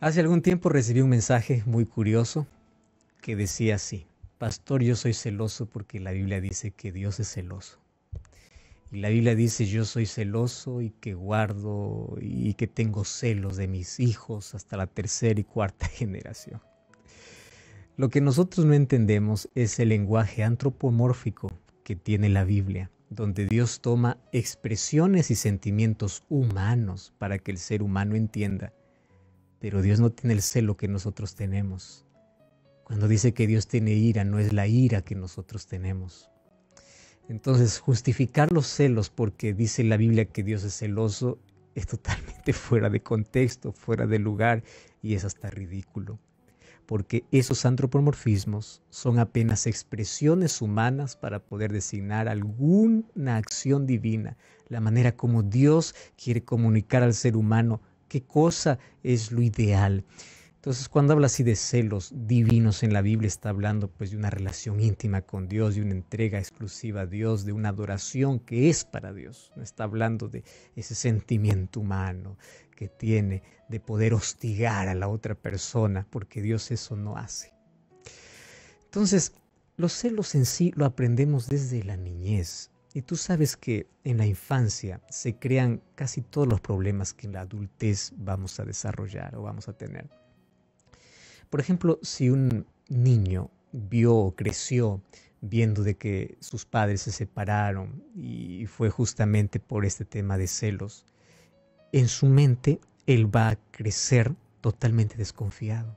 Hace algún tiempo recibí un mensaje muy curioso que decía así, Pastor, yo soy celoso porque la Biblia dice que Dios es celoso. Y la Biblia dice, yo soy celoso y que guardo y que tengo celos de mis hijos hasta la tercera y cuarta generación. Lo que nosotros no entendemos es el lenguaje antropomórfico que tiene la Biblia, donde Dios toma expresiones y sentimientos humanos para que el ser humano entienda. Pero Dios no tiene el celo que nosotros tenemos. Cuando dice que Dios tiene ira, no es la ira que nosotros tenemos. Entonces, justificar los celos porque dice la Biblia que Dios es celoso es totalmente fuera de contexto, fuera de lugar y es hasta ridículo porque esos antropomorfismos son apenas expresiones humanas para poder designar alguna acción divina, la manera como Dios quiere comunicar al ser humano qué cosa es lo ideal. Entonces, cuando habla así de celos divinos en la Biblia, está hablando pues de una relación íntima con Dios, de una entrega exclusiva a Dios, de una adoración que es para Dios. No está hablando de ese sentimiento humano que tiene de poder hostigar a la otra persona, porque Dios eso no hace. Entonces, los celos en sí lo aprendemos desde la niñez. Y tú sabes que en la infancia se crean casi todos los problemas que en la adultez vamos a desarrollar o vamos a tener. Por ejemplo, si un niño vio o creció viendo de que sus padres se separaron y fue justamente por este tema de celos, en su mente él va a crecer totalmente desconfiado.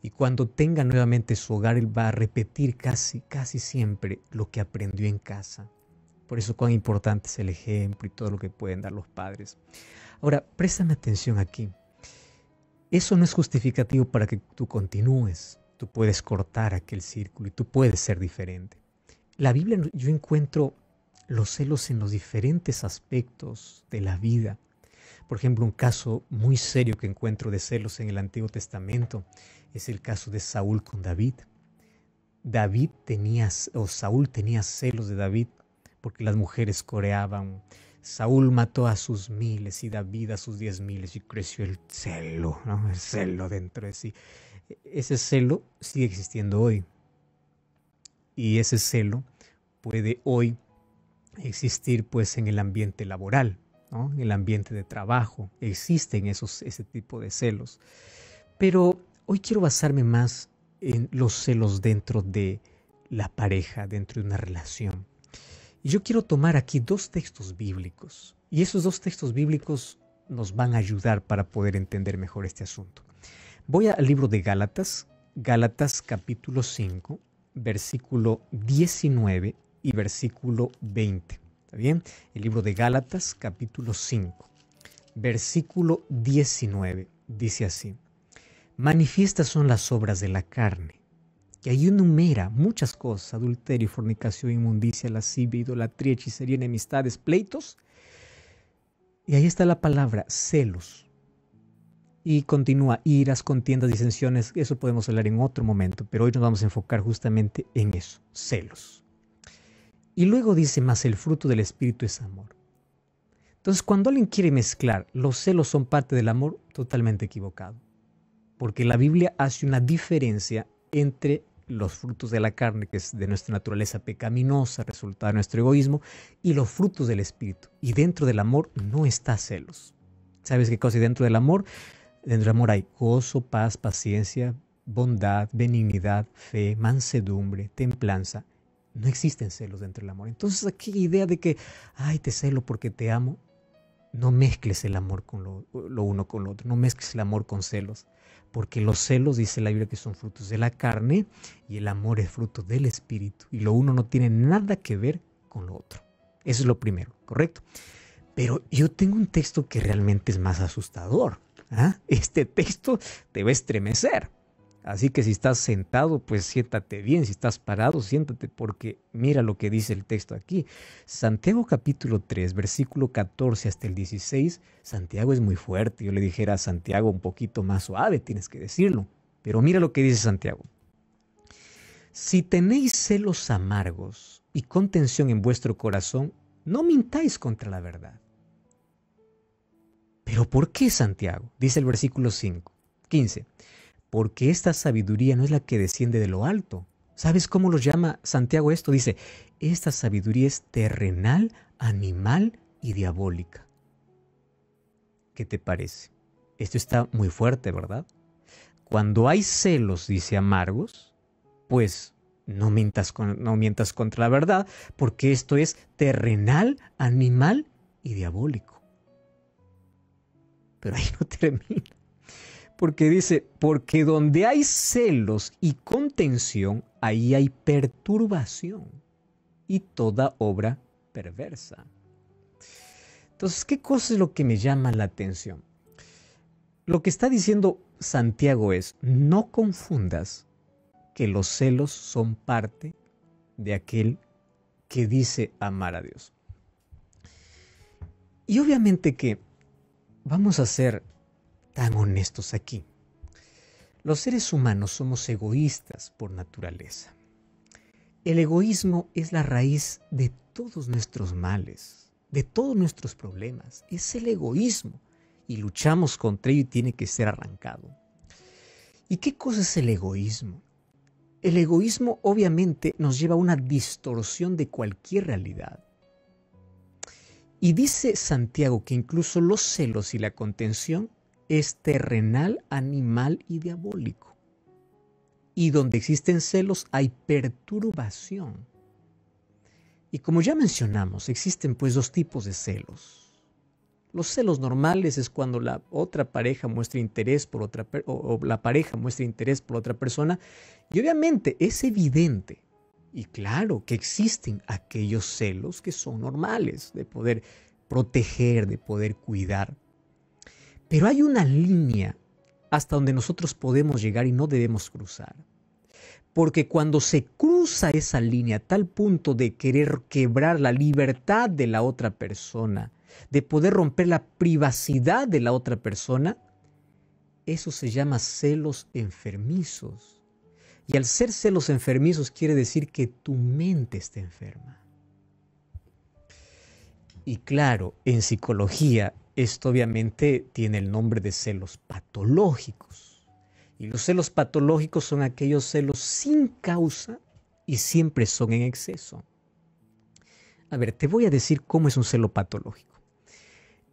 Y cuando tenga nuevamente su hogar, él va a repetir casi, casi siempre lo que aprendió en casa. Por eso cuán importante es el ejemplo y todo lo que pueden dar los padres. Ahora, préstame atención aquí. Eso no es justificativo para que tú continúes. Tú puedes cortar aquel círculo y tú puedes ser diferente. La Biblia yo encuentro los celos en los diferentes aspectos de la vida. Por ejemplo, un caso muy serio que encuentro de celos en el Antiguo Testamento es el caso de Saúl con David. David tenía, o Saúl tenía celos de David porque las mujeres coreaban Saúl mató a sus miles y David a sus diez miles y creció el celo, ¿no? el celo dentro de sí. E, ese celo sigue existiendo hoy. Y ese celo puede hoy existir pues en el ambiente laboral, en el ambiente de trabajo. Existen esos, ese tipo de celos. Pero hoy quiero basarme más en los celos dentro de la pareja, dentro de una relación. Y yo quiero tomar aquí dos textos bíblicos. Y esos dos textos bíblicos nos van a ayudar para poder entender mejor este asunto. Voy al libro de Gálatas, Gálatas capítulo 5, versículo 19 y versículo 20. ¿Está bien? El libro de Gálatas capítulo 5, versículo 19 dice así. Manifiestas son las obras de la carne que ahí enumera muchas cosas, adulterio, fornicación, inmundicia, lascivia, idolatría, hechicería, enemistades, pleitos. Y ahí está la palabra celos. Y continúa, iras, contiendas, disensiones, eso podemos hablar en otro momento, pero hoy nos vamos a enfocar justamente en eso, celos. Y luego dice, más el fruto del Espíritu es amor. Entonces, cuando alguien quiere mezclar los celos son parte del amor, totalmente equivocado. Porque la Biblia hace una diferencia entre los frutos de la carne, que es de nuestra naturaleza pecaminosa, resultado de nuestro egoísmo, y los frutos del Espíritu. Y dentro del amor no está celos. ¿Sabes qué cosa hay dentro del amor? Dentro del amor hay gozo, paz, paciencia, bondad, benignidad, fe, mansedumbre, templanza. No existen celos dentro del amor. Entonces, aquí idea de que, ay, te celo porque te amo, no mezcles el amor con lo, uno con lo otro, no mezcles el amor con celos, porque los celos, dice la Biblia, que son frutos de la carne y el amor es fruto del espíritu, y lo uno no tiene nada que ver con lo otro. Eso es lo primero, ¿correcto? Pero yo tengo un texto que realmente es más asustador. ¿ah? Este texto te va a estremecer. Así que si estás sentado, pues siéntate bien. Si estás parado, siéntate porque mira lo que dice el texto aquí. Santiago capítulo 3, versículo 14 hasta el 16. Santiago es muy fuerte. Yo le dijera a Santiago un poquito más suave, tienes que decirlo. Pero mira lo que dice Santiago. Si tenéis celos amargos y contención en vuestro corazón, no mintáis contra la verdad. Pero ¿por qué Santiago? Dice el versículo 5 15. Porque esta sabiduría no es la que desciende de lo alto. ¿Sabes cómo lo llama Santiago esto? Dice, esta sabiduría es terrenal, animal y diabólica. ¿Qué te parece? Esto está muy fuerte, ¿verdad? Cuando hay celos, dice amargos, pues no mientas, no mientas contra la verdad, porque esto es terrenal, animal y diabólico. Pero ahí no termina. Porque dice, porque donde hay celos y contención, ahí hay perturbación y toda obra perversa. Entonces, ¿qué cosa es lo que me llama la atención? Lo que está diciendo Santiago es, no confundas que los celos son parte de aquel que dice amar a Dios. Y obviamente que vamos a ser tan honestos aquí. Los seres humanos somos egoístas por naturaleza. El egoísmo es la raíz de todos nuestros males, de todos nuestros problemas. Es el egoísmo y luchamos contra ello y tiene que ser arrancado. ¿Y qué cosa es el egoísmo? El egoísmo obviamente nos lleva a una distorsión de cualquier realidad. Y dice Santiago que incluso los celos y la contención es terrenal, animal y diabólico. Y donde existen celos hay perturbación. Y como ya mencionamos, existen pues dos tipos de celos. Los celos normales es cuando la otra pareja muestra interés por otra o, la pareja muestra interés por otra persona y obviamente es evidente y claro que existen aquellos celos que son normales de poder proteger, de poder cuidar. Pero hay una línea hasta donde nosotros podemos llegar y no debemos cruzar. Porque cuando se cruza esa línea a tal punto de querer quebrar la libertad de la otra persona, de poder romper la privacidad de la otra persona, eso se llama celos enfermizos. Y al ser celos enfermizos quiere decir que tu mente está enferma. Y claro, en psicología esto obviamente tiene el nombre de celos patológicos. Y los celos patológicos son aquellos celos sin causa y siempre son en exceso. A ver, te voy a decir cómo es un celo patológico.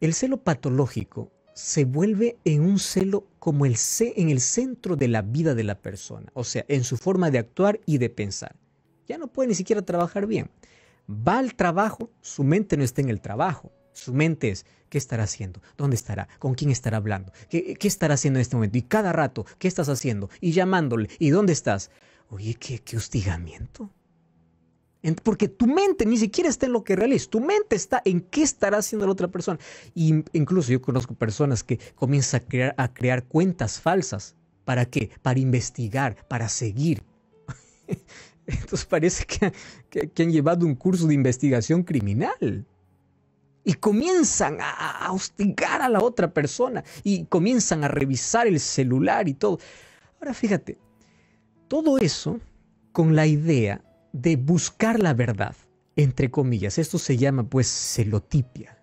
El celo patológico se vuelve en un celo como el en el centro de la vida de la persona, o sea, en su forma de actuar y de pensar. Ya no puede ni siquiera trabajar bien. Va al trabajo, su mente no está en el trabajo. Su mente es, ¿qué estará haciendo? ¿Dónde estará? ¿Con quién estará hablando? ¿Qué, ¿Qué, estará haciendo en este momento? Y cada rato, ¿qué estás haciendo? Y llamándole, ¿y dónde estás? Oye, qué, qué hostigamiento. Porque tu mente ni siquiera está en lo que realiza, tu mente está en qué estará haciendo la otra persona. Y incluso yo conozco personas que comienzan a crear, a crear cuentas falsas. ¿Para qué? Para investigar, para seguir. Entonces parece que, que, han llevado un curso de investigación criminal. Y comienzan a, hostigar a la otra persona y comienzan a revisar el celular y todo. Ahora fíjate, todo eso con la idea de buscar la verdad, entre comillas. Esto se llama pues celotipia.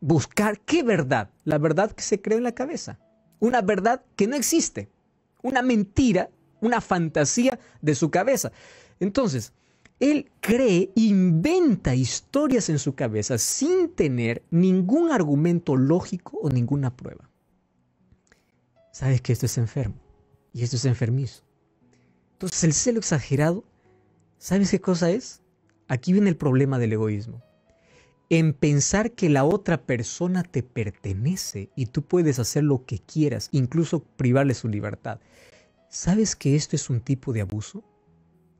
Buscar qué verdad, la verdad que se cree en la cabeza, una verdad que no existe, una mentira, una fantasía de su cabeza. Entonces, él cree, inventa historias en su cabeza sin tener ningún argumento lógico o ninguna prueba. Sabes que esto es enfermo y esto es enfermizo. Entonces el celo exagerado ¿Sabes qué cosa es? Aquí viene el problema del egoísmo. En pensar que la otra persona te pertenece y tú puedes hacer lo que quieras, incluso privarle su libertad. ¿Sabes que esto es un tipo de abuso?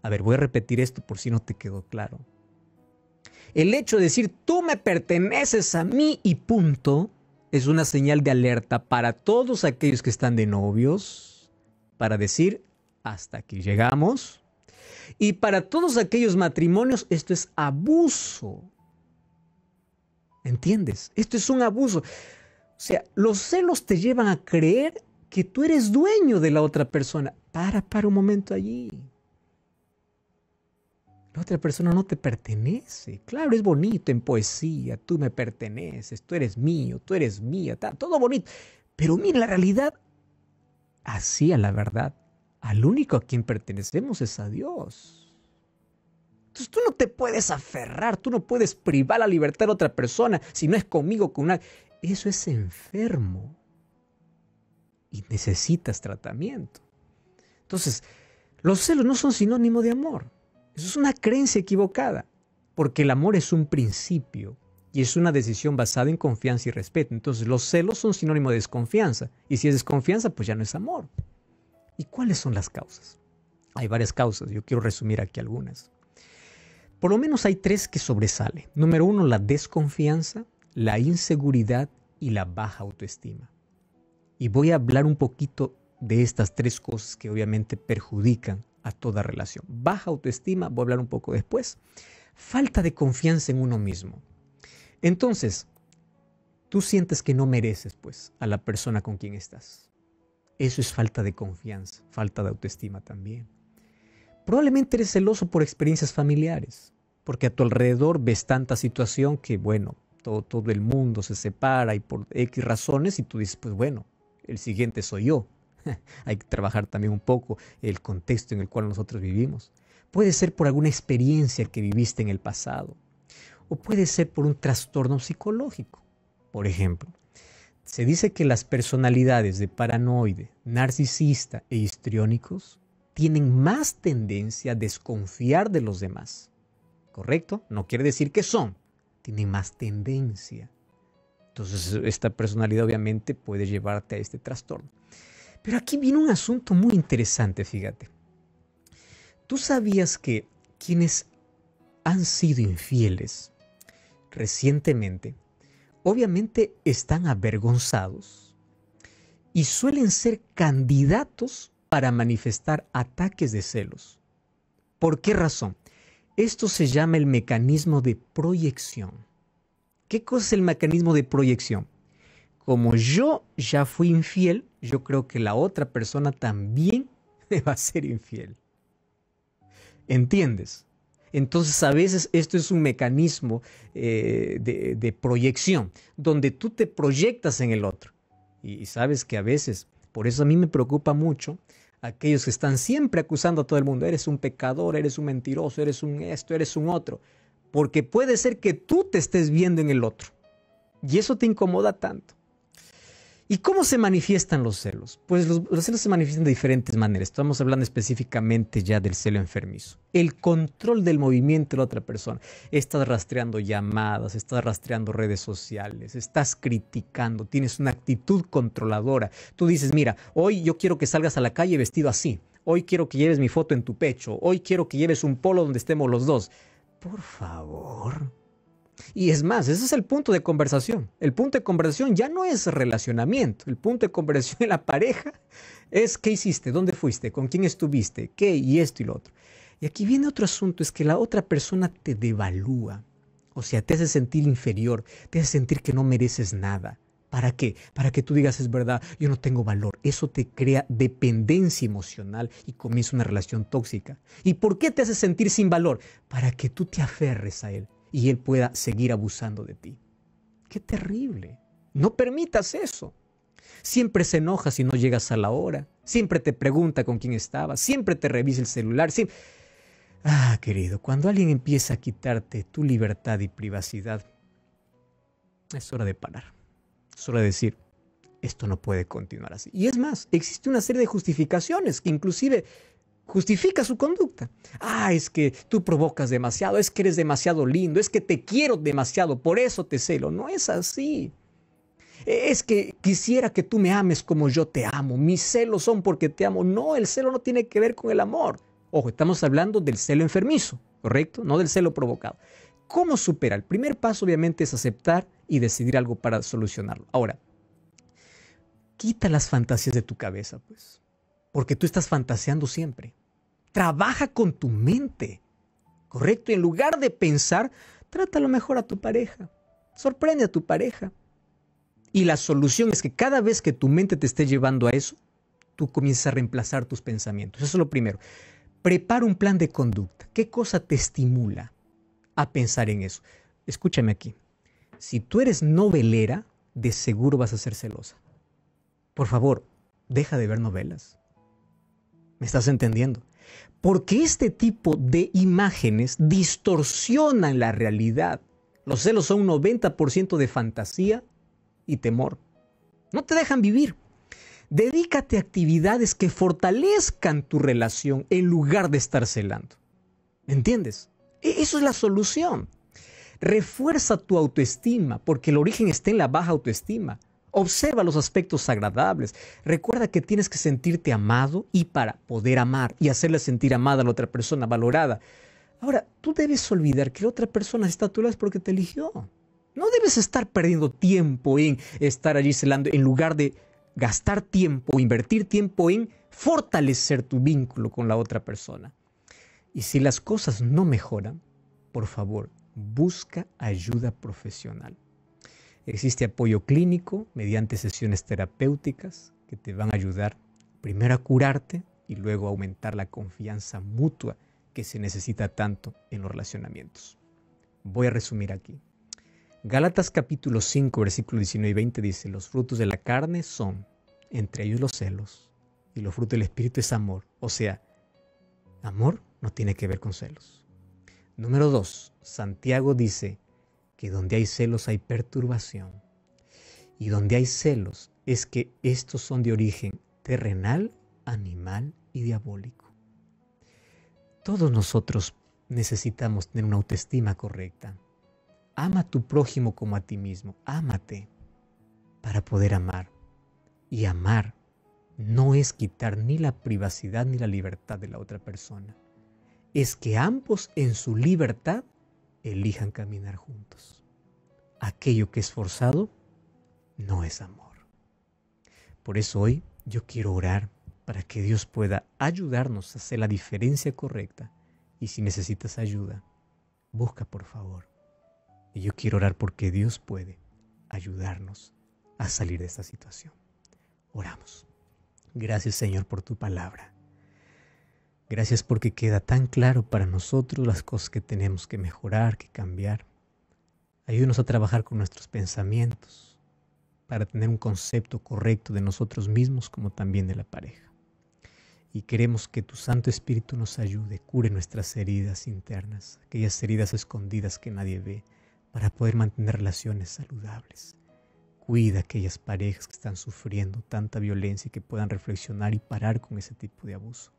A ver, voy a repetir esto por si no te quedó claro. El hecho de decir tú me perteneces a mí y punto es una señal de alerta para todos aquellos que están de novios para decir hasta aquí llegamos, y para todos aquellos matrimonios esto es abuso. ¿Entiendes? Esto es un abuso. O sea, los celos te llevan a creer que tú eres dueño de la otra persona. Para, para un momento allí. Otra persona no te pertenece. Claro, es bonito en poesía. Tú me perteneces, tú eres mío, tú eres mía, todo bonito. Pero mira, la realidad así a la verdad, al único a quien pertenecemos es a Dios. Entonces tú no te puedes aferrar, tú no puedes privar la libertad de otra persona si no es conmigo, con una... Eso es enfermo. Y necesitas tratamiento. Entonces, los celos no son sinónimo de amor. Eso es una creencia equivocada. Porque el amor es un principio y es una decisión basada en confianza y respeto. Entonces los celos son sinónimo de desconfianza. Y si es desconfianza, pues ya no es amor. ¿Y cuáles son las causas? Hay varias causas, yo quiero resumir aquí algunas. Por lo menos hay tres que sobresalen. Número uno, la desconfianza, la inseguridad y la baja autoestima. Y voy a hablar un poquito de estas tres cosas que obviamente perjudican a toda relación. Baja autoestima, voy a hablar un poco después. Falta de confianza en uno mismo. Entonces, tú sientes que no mereces pues a la persona con quien estás. Eso es falta de confianza, falta de autoestima también. Probablemente eres celoso por experiencias familiares, porque a tu alrededor ves tanta situación que, bueno, todo, todo el mundo se separa y por X razones y tú dices, pues bueno, el siguiente soy yo. Hay que trabajar también un poco el contexto en el cual nosotros vivimos. Puede ser por alguna experiencia que viviste en el pasado o puede ser por un trastorno psicológico. Por ejemplo, se dice que las personalidades de paranoide, narcisista e histriónicos tienen más tendencia a desconfiar de los demás. ¿Correcto? No quiere decir que son, tienen más tendencia. Entonces, esta personalidad obviamente puede llevarte a este trastorno. Pero aquí viene un asunto muy interesante, fíjate. ¿Tú sabías que quienes han sido infieles recientemente, obviamente están avergonzados y suelen ser candidatos para manifestar ataques de celos. ¿Por qué razón? Esto se llama el mecanismo de proyección. ¿Qué cosa es el mecanismo de proyección? Como yo ya fui infiel, yo creo que la otra persona también va a ser infiel. ¿Entiendes? Entonces a veces esto es un mecanismo eh, de, proyección, donde tú te proyectas en el otro. Y, sabes que a veces, por eso a mí me preocupa mucho aquellos que están siempre acusando a todo el mundo, eres un pecador, eres un mentiroso, eres un esto, eres un otro, porque puede ser que tú te estés viendo en el otro. Y eso te incomoda tanto. ¿Y cómo se manifiestan los celos? Pues los, celos se manifiestan de diferentes maneras. Estamos hablando específicamente ya del celo enfermizo. El control del movimiento de la otra persona. Estás rastreando llamadas, estás rastreando redes sociales, estás criticando, tienes una actitud controladora. Tú dices, mira, hoy yo quiero que salgas a la calle vestido así. Hoy quiero que lleves mi foto en tu pecho. Hoy quiero que lleves un polo donde estemos los dos. Por favor, y es más, ese es el punto de conversación. El punto de conversación ya no es relacionamiento. El punto de conversación en la pareja es qué hiciste, dónde fuiste, con quién estuviste, qué y esto y lo otro. Y aquí viene otro asunto, es que la otra persona te devalúa. O sea, te hace sentir inferior, te hace sentir que no mereces nada. ¿Para qué? Para que tú digas es verdad, yo no tengo valor. Eso te crea dependencia emocional y comienza una relación tóxica. ¿Y por qué te hace sentir sin valor? Para que tú te aferres a él y Él pueda seguir abusando de ti. Qué terrible. No permitas eso. Siempre se enoja si no llegas a la hora. Siempre te pregunta con quién estaba. Siempre te revisa el celular. Ah, querido, cuando alguien empieza a quitarte tu libertad y privacidad, es hora de parar. Es hora de decir, esto no puede continuar así. Y es más, existe una serie de justificaciones que inclusive justifica su conducta. Ah, es que tú provocas demasiado, es que eres demasiado lindo, es que te quiero demasiado, por eso te celo. No es así. E, es que quisiera que tú me ames como yo te amo. Mis celos son porque te amo. No, el celo no tiene que ver con el amor. Ojo, estamos hablando del celo enfermizo, ¿correcto? No del celo provocado. ¿Cómo supera? El primer paso obviamente es aceptar y decidir algo para solucionarlo. Ahora, quita las fantasías de tu cabeza, pues porque tú estás fantaseando siempre. Trabaja con tu mente, ¿correcto? en lugar de pensar, trata lo mejor a tu pareja, sorprende a tu pareja. Y la solución es que cada vez que tu mente te esté llevando a eso, tú comienzas a reemplazar tus pensamientos. Eso es lo primero. Prepara un plan de conducta. ¿Qué cosa te estimula a pensar en eso? Escúchame aquí. Si tú eres novelera, de seguro vas a ser celosa. Por favor, deja de ver novelas. ¿Me estás entendiendo? Porque este tipo de imágenes distorsionan la realidad. Los celos son un 90% de fantasía y temor. No te dejan vivir. Dedícate a actividades que fortalezcan tu relación en lugar de estar celando. ¿Entiendes? E-, eso es la solución. Refuerza tu autoestima porque el origen está en la baja autoestima. Observa los aspectos agradables. Recuerda que tienes que sentirte amado y para poder amar y hacerle sentir amada a la otra persona, valorada. Ahora, tú debes olvidar que la otra persona está a tu lado porque te eligió. No debes estar perdiendo tiempo en estar allí celando en lugar de gastar tiempo o invertir tiempo en fortalecer tu vínculo con la otra persona. Y si las cosas no mejoran, por favor, busca ayuda profesional. Existe apoyo clínico mediante sesiones terapéuticas que te van a ayudar primero a curarte y luego a aumentar la confianza mutua que se necesita tanto en los relacionamientos. Voy a resumir aquí. Gálatas capítulo 5, versículo 19 y 20 dice, los frutos de la carne son, entre ellos los celos, y los frutos del Espíritu es amor. O sea, amor no tiene que ver con celos. Número 2, Santiago dice que donde hay celos hay perturbación. Y donde hay celos es que estos son de origen terrenal, animal y diabólico. Todos nosotros necesitamos tener una autoestima correcta. Ama a tu prójimo como a ti mismo. Ámate para poder amar. Y amar no es quitar ni la privacidad ni la libertad de la otra persona. Es que ambos en su libertad elijan caminar juntos. Aquello que es forzado no es amor. Por eso hoy yo quiero orar para que Dios pueda ayudarnos a hacer la diferencia correcta. Y si necesitas ayuda, busca por favor. Y yo quiero orar porque Dios puede ayudarnos a salir de esta situación. Oramos. Gracias Señor por tu palabra. Gracias porque queda tan claro para nosotros las cosas que tenemos que mejorar, que cambiar. Ayúdanos a trabajar con nuestros pensamientos para tener un concepto correcto de nosotros mismos como también de la pareja y queremos que tu Santo Espíritu nos ayude, cure nuestras heridas internas, aquellas heridas escondidas que nadie ve, para poder mantener relaciones saludables. Cuida aquellas parejas que están sufriendo tanta violencia y que puedan reflexionar y parar con ese tipo de abuso.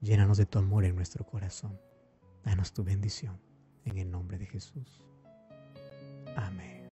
Llénanos de tu amor en nuestro corazón. Danos tu bendición. En el nombre de Jesús. Amén.